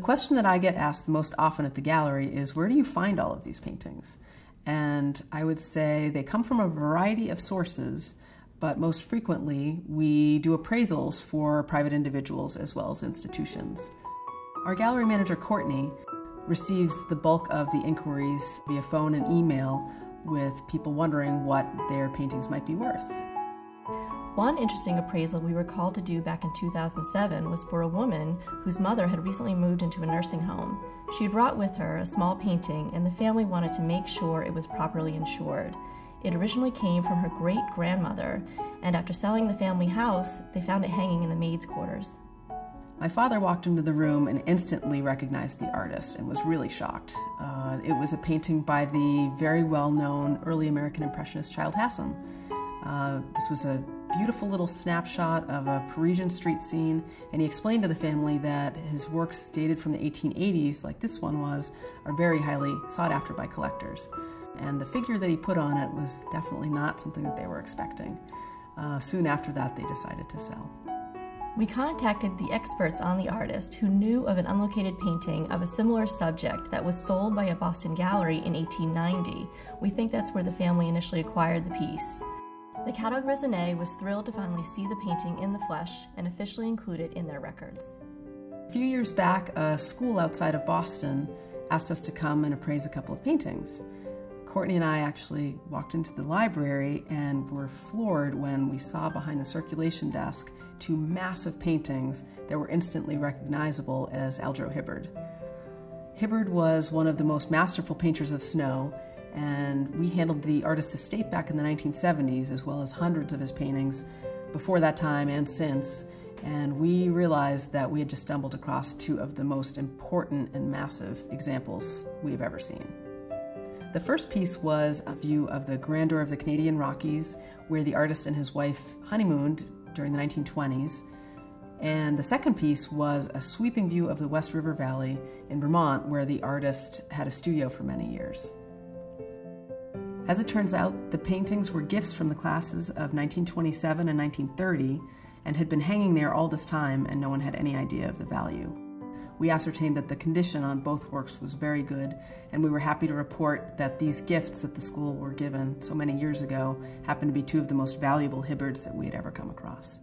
question that I get asked the most often at the gallery is where do you find all of these paintings? And I would say they come from a variety of sources, but most frequently we do appraisals for private individuals as well as institutions. Our gallery manager, Courtney, receives the bulk of the inquiries via phone and email with people wondering what their paintings might be worth. One interesting appraisal we were called to do back in 2007 was for a woman whose mother had recently moved into a nursing home. She had brought with her a small painting, and the family wanted to make sure it was properly insured. It originally came from her great grandmother, and after selling the family house, they found it hanging in the maid's quarters. My father walked into the room and instantly recognized the artist and was really shocked. Uh, it was a painting by the very well known early American Impressionist Childe Hassam. Uh, this was a beautiful little snapshot of a Parisian street scene, and he explained to the family that his works dated from the 1880s, like this one was, are very highly sought after by collectors. And the figure that he put on it was definitely not something that they were expecting. Uh, soon after that, they decided to sell. We contacted the experts on the artist who knew of an unlocated painting of a similar subject that was sold by a Boston gallery in 1890. We think that's where the family initially acquired the piece. The Catalogue Raisonné was thrilled to finally see the painting in the flesh and officially include it in their records. A few years back, a school outside of Boston asked us to come and appraise a couple of paintings. Courtney and I actually walked into the library and were floored when we saw behind the circulation desk two massive paintings that were instantly recognizable as Aldro Hibbard. Hibbard was one of the most masterful painters of snow and we handled the artist's estate back in the 1970s as well as hundreds of his paintings before that time and since and we realized that we had just stumbled across two of the most important and massive examples we've ever seen. The first piece was a view of the grandeur of the Canadian Rockies, where the artist and his wife honeymooned during the 1920s. And the second piece was a sweeping view of the West River Valley in Vermont, where the artist had a studio for many years. As it turns out, the paintings were gifts from the classes of 1927 and 1930 and had been hanging there all this time, and no one had any idea of the value. We ascertained that the condition on both works was very good, and we were happy to report that these gifts that the school were given so many years ago happened to be two of the most valuable Hibbards that we had ever come across.